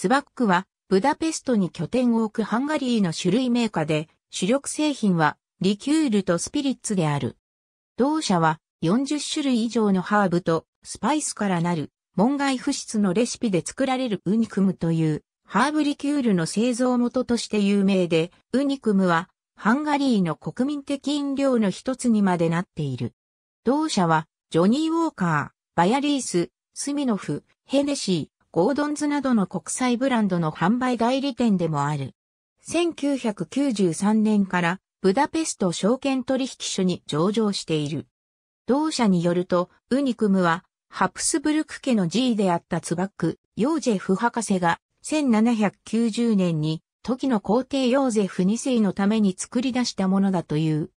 ツバックはブダペストに拠点を置くハンガリーの種類メーカーで、主力製品はリキュールとスピリッツである。同社は40種類以上のハーブとスパイスからなる門外不出のレシピで作られるウニクムというハーブリキュールの製造元として有名で、ウニクムはハンガリーの国民的飲料の一つにまでなっている。同社はジョニー・ウォーカー、バヤリース、スミノフ、ヘネシー、ゴードンズなどの国際ブランドの販売代理店でもある。1993年からブダペスト証券取引所に上場している。同社によると、ウニクムは、ハプスブルク家の G であったツバック、ヨージェフ博士が、1790年に、時の皇帝ヨーゼフ2世のために作り出したものだという。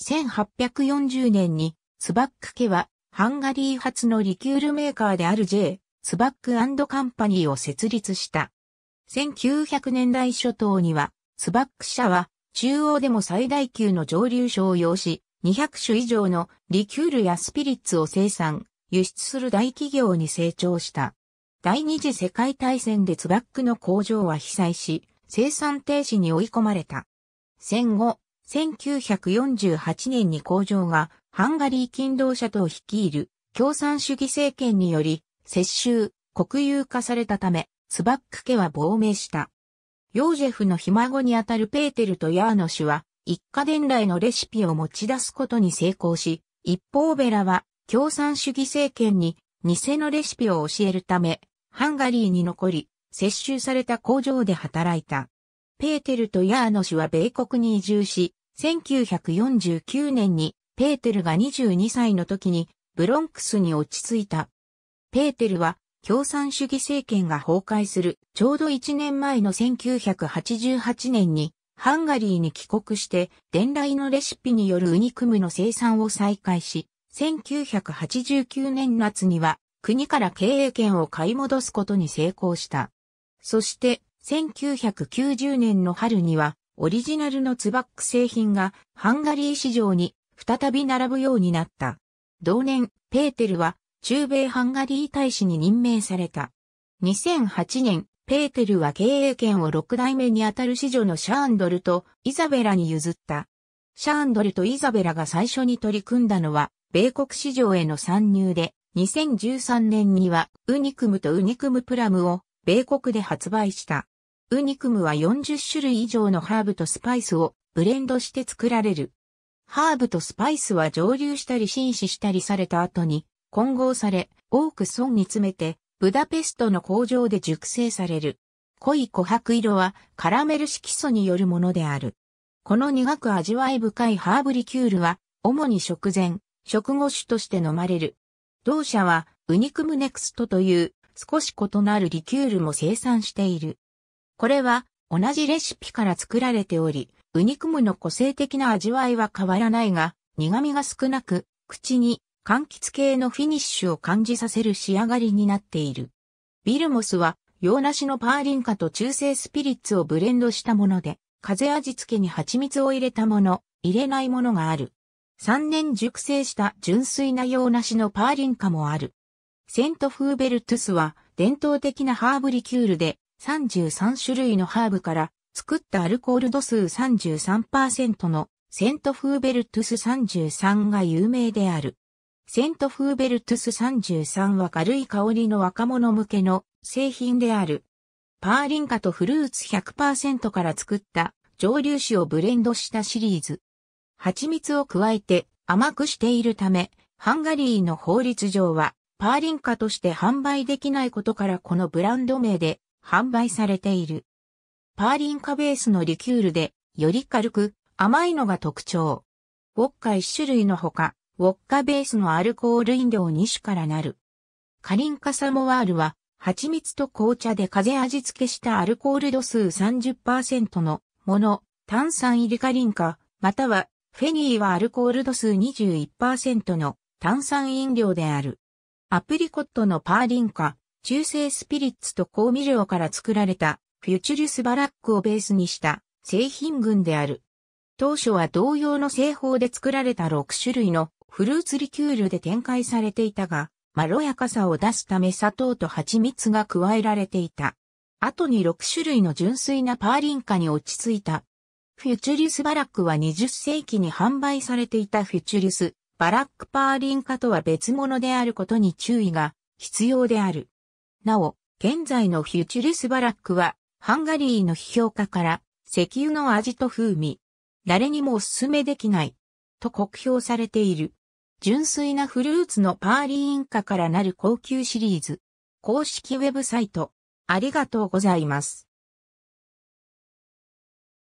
1840年に、ツバック家は、ハンガリー発のリキュールメーカーである J、ツバックカンパニーを設立した。1900年代初頭には、ツバック社は中央でも最大級の蒸留所を要し、200種以上のリキュールやスピリッツを生産、輸出する大企業に成長した。第二次世界大戦でツバックの工場は被災し、生産停止に追い込まれた。戦後、1948年に工場がハンガリー勤労者党を率いる共産主義政権により、接収、国有化されたため、ツバック家は亡命した。ヨージェフのひ孫にあたるペーテルとヤーノ氏は、一家伝来のレシピを持ち出すことに成功し、一方ベラは共産主義政権に偽のレシピを教えるため、ハンガリーに残り、接収された工場で働いた。ペーテルとヤーノ氏は米国に移住し、1949年にペーテルが22歳の時にブロンクスに落ち着いた。ペーテルは共産主義政権が崩壊するちょうど1年前の1988年にハンガリーに帰国して伝来のレシピによるウニクムの生産を再開し、1989年夏には国から経営権を買い戻すことに成功した。そして1990年の春にはオリジナルのツバック製品がハンガリー市場に再び並ぶようになった。同年、ペーテルは中米ハンガリー大使に任命された。2008年、ペーテルは経営権を6代目にあたる子女のシャーンドルとイザベラに譲った。シャーンドルとイザベラが最初に取り組んだのは、米国市場への参入で、2013年にはウニクムとウニクムプラムを米国で発売した。ウニクムは40種類以上のハーブとスパイスをブレンドして作られる。ハーブとスパイスは蒸留したり浸漬したりされた後に混合され、オーク樽に詰めて、ブダペストの工場で熟成される。濃い琥珀色はカラメル色素によるものである。この苦く味わい深いハーブリキュールは、主に食前、食後酒として飲まれる。同社は、ウニクムネクストという少し異なるリキュールも生産している。これは同じレシピから作られており、ウニクムの個性的な味わいは変わらないが、苦味が少なく、口に柑橘系のフィニッシュを感じさせる仕上がりになっている。ビルモスは洋梨のパーリンカと中性スピリッツをブレンドしたもので、風味付けに蜂蜜を入れたもの、入れないものがある。3年熟成した純粋な洋梨のパーリンカもある。セントフーベルトゥスは伝統的なハーブリキュールで33種類のハーブから作ったアルコール度数33%のセントフーベルトゥス33が有名である。セントフーベルトゥス33は軽い香りの若者向けの製品である。パーリンカとフルーツ100%から作った蒸留酒をブレンドしたシリーズ。蜂蜜を加えて甘くしているため、ハンガリーの法律上はパーリンカとして販売できないことからこのブランド名で販売されている。パーリンカベースのリキュールでより軽く甘いのが特徴。ウォッカ1種類のほか、ウォッカベースのアルコール飲料2種からなる。カリンカサモワールは、蜂蜜と紅茶で風味付けしたアルコール度数30%のもの、炭酸入りカリンカ、または、フェニーはアルコール度数21%の炭酸飲料である。アプリコットのパーリンカ、中性スピリッツと香味料から作られたフューチュリスバラックをベースにした製品群である。当初は同様の製法で作られた6種類のフルーツリキュールで展開されていたが、まろやかさを出すため砂糖と蜂蜜が加えられていた。後に6種類の純粋なパーリンカに落ち着いた。フュチュリスバラックは20世紀に販売されていたフュチュリスバラックパーリンカとは別物であることに注意が必要である。なお、現在のフュチュリスバラックはハンガリーの批評家から石油の味と風味、誰にもお勧めできない、と酷評されている。純粋なフルーツのパーリーインカからなる高級シリーズ。公式ウェブサイト。ありがとうございます。